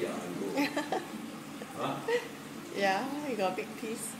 Yeah, you got a big piece.